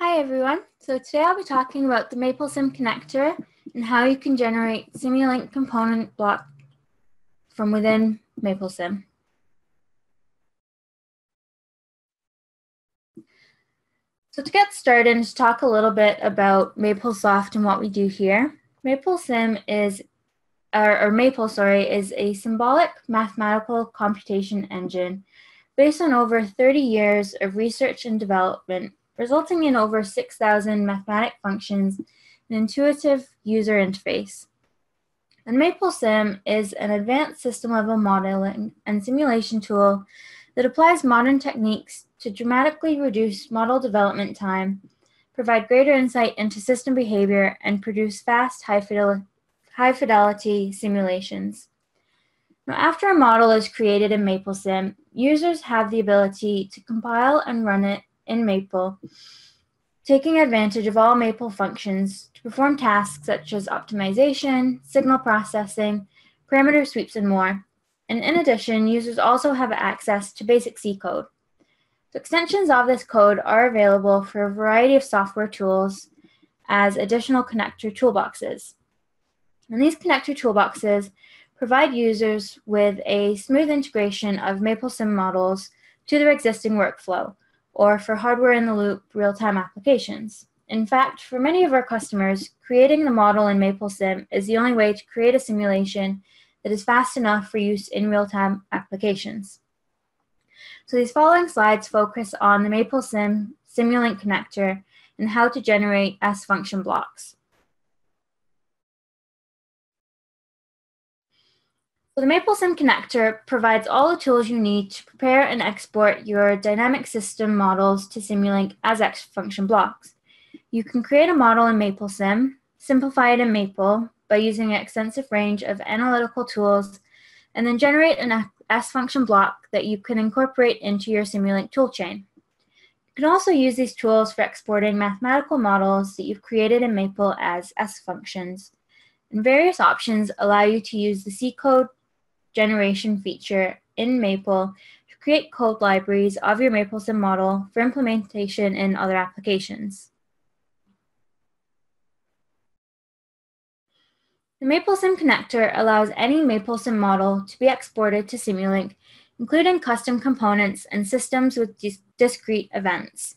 Hi everyone. So today I'll be talking about the MapleSim connector and how you can generate Simulink component block from within MapleSim. So to get started and to talk a little bit about MapleSoft and what we do here, MapleSim is, or, or Maple, sorry, is a symbolic mathematical computation engine based on over 30 years of research and development resulting in over 6,000 mathematic functions and intuitive user interface. And MapleSim is an advanced system level modeling and simulation tool that applies modern techniques to dramatically reduce model development time, provide greater insight into system behavior, and produce fast, high, fidel high fidelity simulations. Now, after a model is created in MapleSim, users have the ability to compile and run it in Maple, taking advantage of all Maple functions to perform tasks such as optimization, signal processing, parameter sweeps, and more. And in addition, users also have access to basic C code. So extensions of this code are available for a variety of software tools as additional connector toolboxes. And these connector toolboxes provide users with a smooth integration of MapleSim models to their existing workflow, or for hardware in the loop real time applications. In fact, for many of our customers, creating the model in MapleSim is the only way to create a simulation that is fast enough for use in real time applications. So these following slides focus on the MapleSim Simulink connector and how to generate S function blocks. So the MapleSim connector provides all the tools you need to prepare and export your dynamic system models to Simulink as S function blocks. You can create a model in MapleSim, simplify it in Maple by using an extensive range of analytical tools, and then generate an S function block that you can incorporate into your Simulink toolchain. You can also use these tools for exporting mathematical models that you've created in Maple as S functions. And various options allow you to use the C code generation feature in Maple to create code libraries of your MapleSim model for implementation in other applications. The MapleSim connector allows any MapleSim model to be exported to Simulink, including custom components and systems with dis discrete events.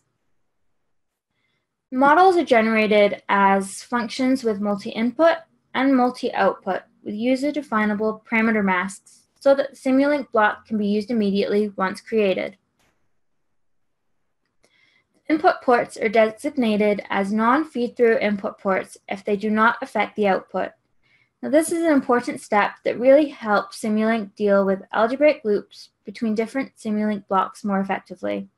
Models are generated as functions with multi-input and multi-output with user-definable parameter masks so that the Simulink block can be used immediately once created. Input ports are designated as non-feed-through input ports if they do not affect the output. Now this is an important step that really helps Simulink deal with algebraic loops between different Simulink blocks more effectively.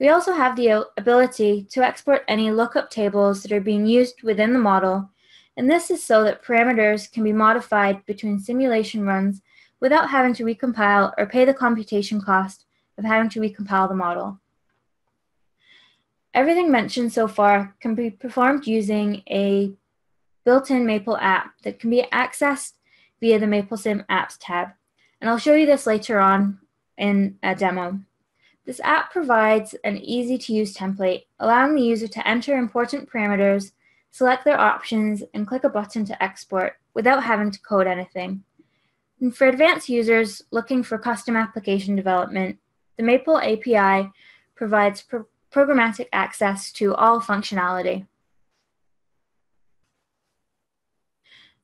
We also have the ability to export any lookup tables that are being used within the model and this is so that parameters can be modified between simulation runs without having to recompile or pay the computation cost of having to recompile the model. Everything mentioned so far can be performed using a built-in Maple app that can be accessed via the MapleSim Apps tab. And I'll show you this later on in a demo. This app provides an easy-to-use template, allowing the user to enter important parameters select their options, and click a button to export without having to code anything. And for advanced users looking for custom application development, the Maple API provides pro programmatic access to all functionality.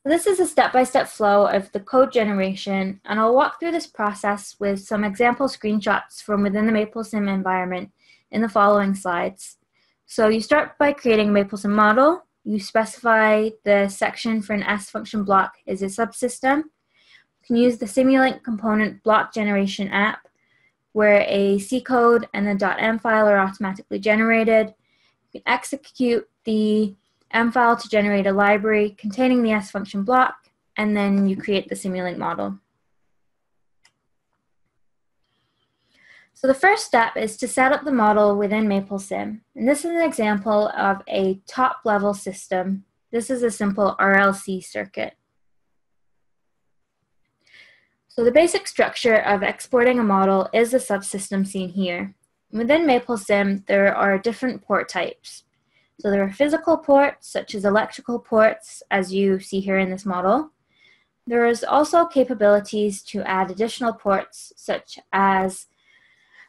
This is a step-by-step -step flow of the code generation, and I'll walk through this process with some example screenshots from within the MapleSim environment in the following slides. So you start by creating a MapleSim model, you specify the section for an S function block is a subsystem. You can use the Simulink component block generation app where a C code and the .m file are automatically generated. You can execute the M file to generate a library containing the S function block, and then you create the Simulink model. So the first step is to set up the model within MapleSim. And this is an example of a top-level system. This is a simple RLC circuit. So the basic structure of exporting a model is the subsystem seen here. Within MapleSim, there are different port types. So there are physical ports, such as electrical ports, as you see here in this model. There is also capabilities to add additional ports, such as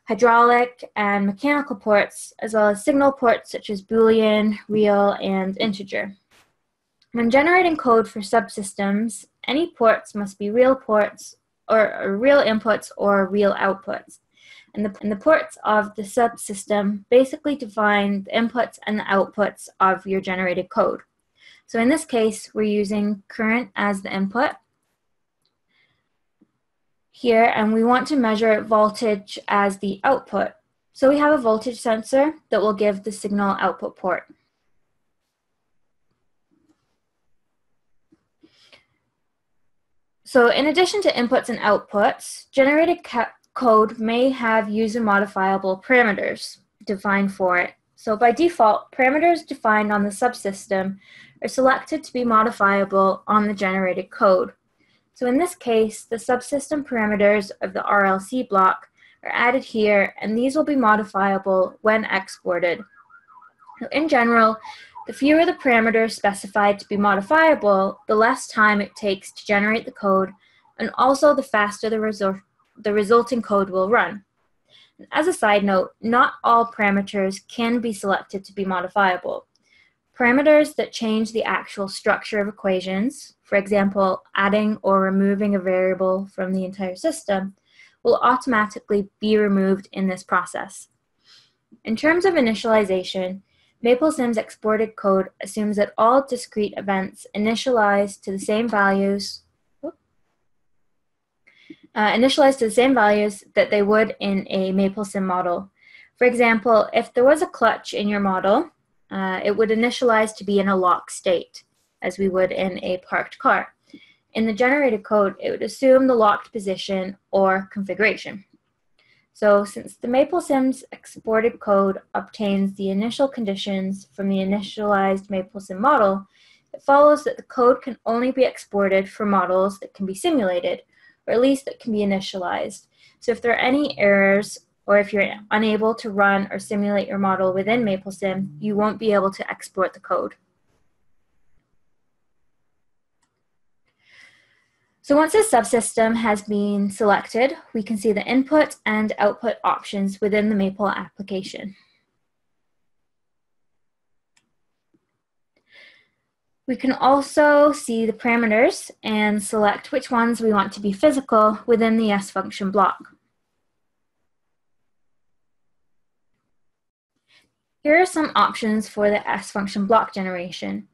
hydraulic and mechanical ports, as well as signal ports such as Boolean, real, and integer. When generating code for subsystems, any ports must be real ports or, or real inputs or real outputs. And the, and the ports of the subsystem basically define the inputs and the outputs of your generated code. So in this case, we're using current as the input here, and we want to measure voltage as the output. So we have a voltage sensor that will give the signal output port. So in addition to inputs and outputs, generated code may have user modifiable parameters defined for it. So by default, parameters defined on the subsystem are selected to be modifiable on the generated code. So in this case, the subsystem parameters of the RLC block are added here, and these will be modifiable when exported. in general, the fewer the parameters specified to be modifiable, the less time it takes to generate the code, and also the faster the, result, the resulting code will run. As a side note, not all parameters can be selected to be modifiable. Parameters that change the actual structure of equations, for example, adding or removing a variable from the entire system, will automatically be removed in this process. In terms of initialization, MapleSim's exported code assumes that all discrete events initialize to the same values uh, initialize to the same values that they would in a MapleSim model. For example, if there was a clutch in your model, uh, it would initialize to be in a lock state, as we would in a parked car. In the generated code, it would assume the locked position or configuration. So since the MapleSim's exported code obtains the initial conditions from the initialized MapleSim model, it follows that the code can only be exported for models that can be simulated, or at least that can be initialized. So if there are any errors, or if you're unable to run or simulate your model within MapleSim, you won't be able to export the code. So once a subsystem has been selected, we can see the input and output options within the Maple application. We can also see the parameters and select which ones we want to be physical within the S function block. Here are some options for the S function block generation.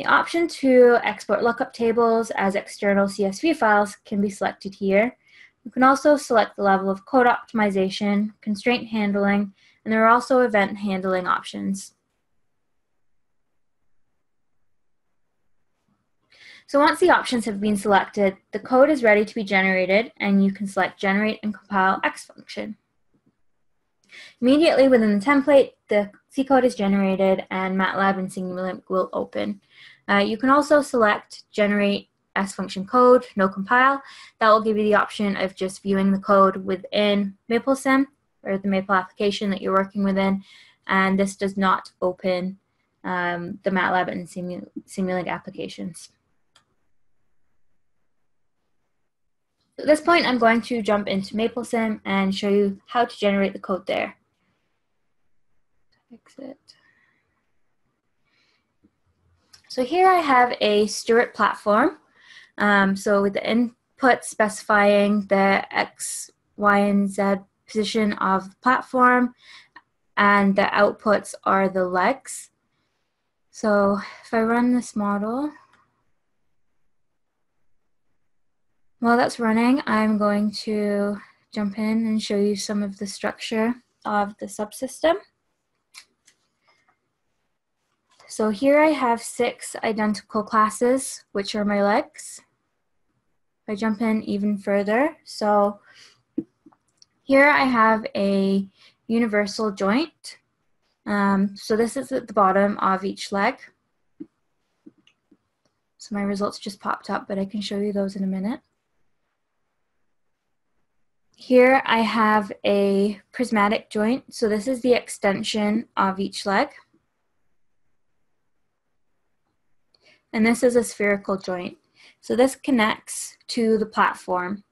The option to export lookup tables as external CSV files can be selected here. You can also select the level of code optimization, constraint handling, and there are also event handling options. So once the options have been selected, the code is ready to be generated and you can select generate and compile S function. Immediately within the template, the C code is generated and MATLAB and Simulink will open. Uh, you can also select generate S function code, no compile. That will give you the option of just viewing the code within MapleSim or the Maple application that you're working within. And this does not open um, the MATLAB and Simu Simulink applications. At this point, I'm going to jump into MapleSim and show you how to generate the code there. Exit. So here I have a Stewart platform. Um, so with the input specifying the X, Y, and Z position of the platform, and the outputs are the legs. So if I run this model, while that's running, I'm going to jump in and show you some of the structure of the subsystem. So here I have six identical classes, which are my legs. I jump in even further, so here I have a universal joint. Um, so this is at the bottom of each leg. So my results just popped up, but I can show you those in a minute. here I have a prismatic joint. So this is the extension of each leg. And this is a spherical joint. So this connects to the platform.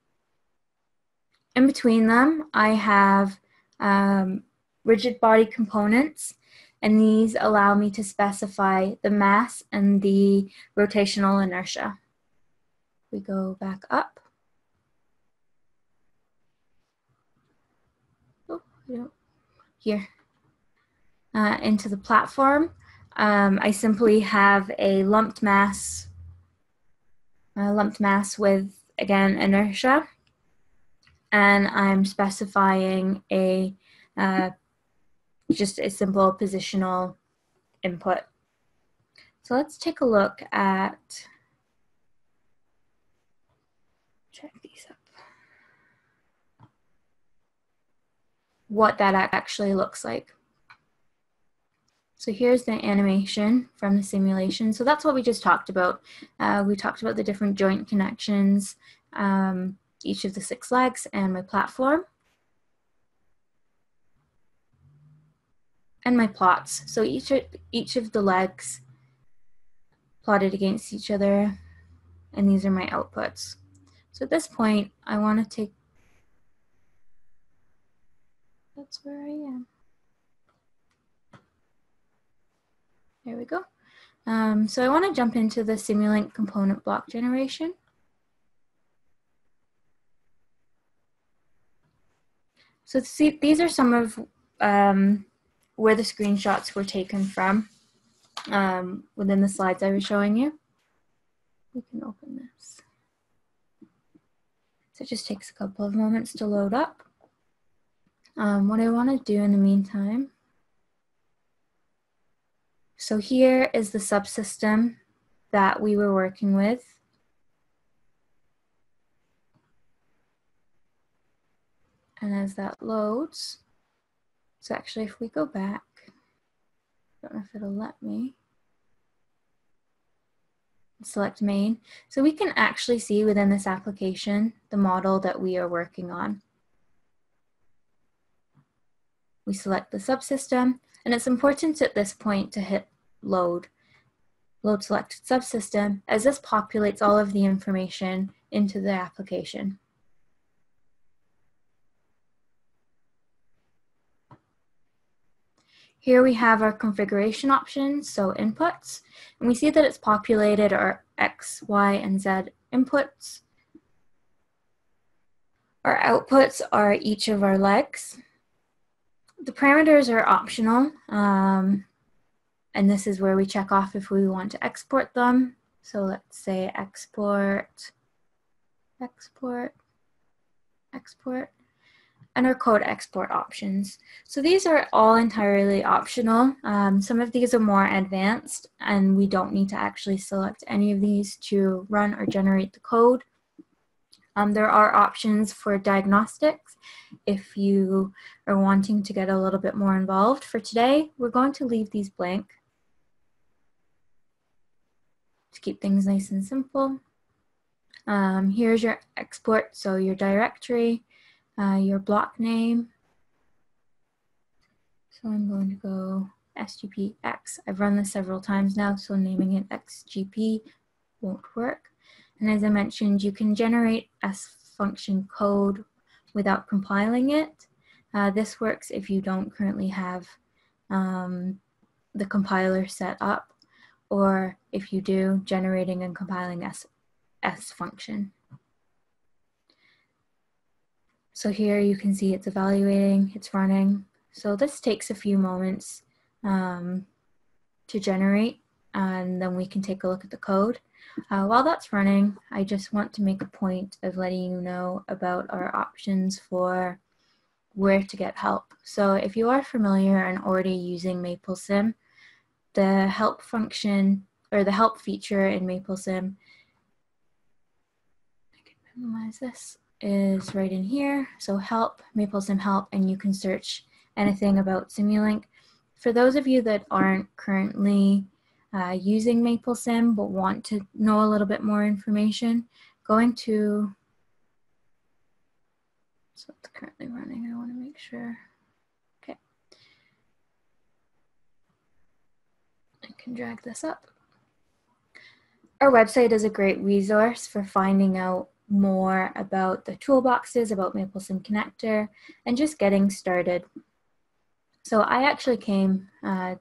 In between them, I have um, rigid body components, and these allow me to specify the mass and the rotational inertia. We go back up. Oh, here, uh, into the platform. Um, I simply have a lumped mass, a lumped mass with, again, inertia. And I'm specifying a uh, just a simple positional input. So let's take a look at, check these up, what that actually looks like. So here's the animation from the simulation. So that's what we just talked about. Uh, we talked about the different joint connections, um, each of the six legs and my platform. and my plots. So each each of the legs plotted against each other, and these are my outputs. So at this point, I want to take, that's where I am. There we go. Um, so I want to jump into the Simulink component block generation. So see, these are some of um, where the screenshots were taken from um, within the slides I was showing you. We can open this. So it just takes a couple of moments to load up. Um, what I want to do in the meantime, so here is the subsystem that we were working with. And as that loads, so actually, if we go back, I don't know if it'll let me. Select main. So we can actually see within this application the model that we are working on. We select the subsystem, and it's important at this point to hit load. Load selected subsystem, as this populates all of the information into the application. Here we have our configuration options, so inputs, and we see that it's populated our X, Y, and Z inputs. Our outputs are each of our legs. The parameters are optional, um, and this is where we check off if we want to export them. So let's say export, export, export and our code export options. So these are all entirely optional. Um, some of these are more advanced and we don't need to actually select any of these to run or generate the code. Um, there are options for diagnostics if you are wanting to get a little bit more involved. For today, we're going to leave these blank to keep things nice and simple. Um, here's your export, so your directory, uh, your block name. So I'm going to go SGPX. I've run this several times now, so naming it XGP won't work. And as I mentioned, you can generate S function code without compiling it. Uh, this works if you don't currently have um, the compiler set up, or if you do, generating and compiling S, S function. So here you can see it's evaluating, it's running. So this takes a few moments um, to generate and then we can take a look at the code. Uh, while that's running, I just want to make a point of letting you know about our options for where to get help. So if you are familiar and already using MapleSim, the help function or the help feature in MapleSim, I can minimize this, is right in here. So help, MapleSim help, and you can search anything about Simulink. For those of you that aren't currently uh, using MapleSim but want to know a little bit more information, going to So it's currently running. I want to make sure. Okay. I can drag this up. Our website is a great resource for finding out more about the toolboxes, about MapleSim Connector, and just getting started. So I actually came uh,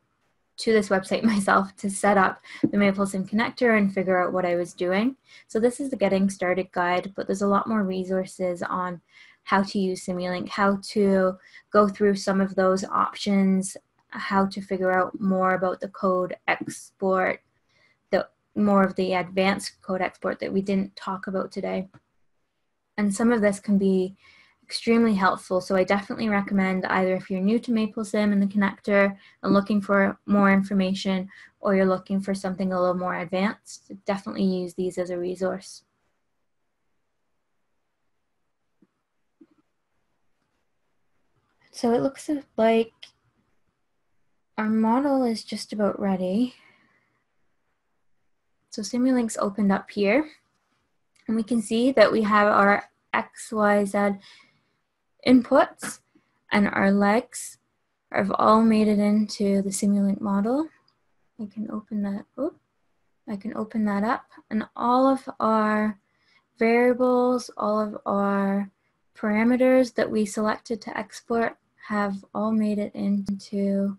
to this website myself to set up the MapleSim connector and figure out what I was doing. So this is the getting started guide, but there's a lot more resources on how to use Simulink, how to go through some of those options, how to figure out more about the code export, the more of the advanced code export that we didn't talk about today. And some of this can be extremely helpful. So I definitely recommend either if you're new to MapleSim and the connector and looking for more information, or you're looking for something a little more advanced, definitely use these as a resource. So it looks like our model is just about ready. So Simulink's opened up here and we can see that we have our XYZ inputs and our legs have all made it into the Simulink model. I can open that, oh, I can open that up and all of our variables, all of our parameters that we selected to export have all made it into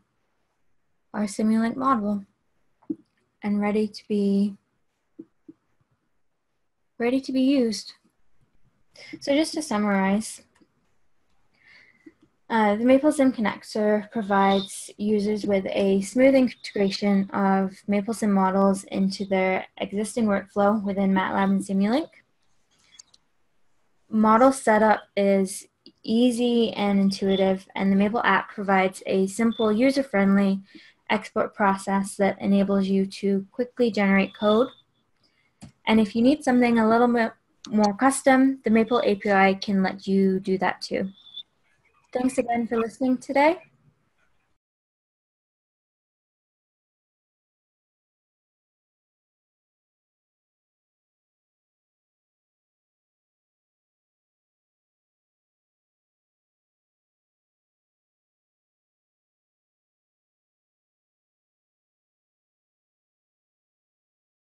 our Simulink model and ready to be ready to be used. So just to summarize, uh, the MapleSim connector provides users with a smooth integration of MapleSim models into their existing workflow within MATLAB and Simulink. Model setup is easy and intuitive, and the Maple app provides a simple, user-friendly export process that enables you to quickly generate code. And if you need something a little bit more custom, the Maple API can let you do that too. Thanks again for listening today.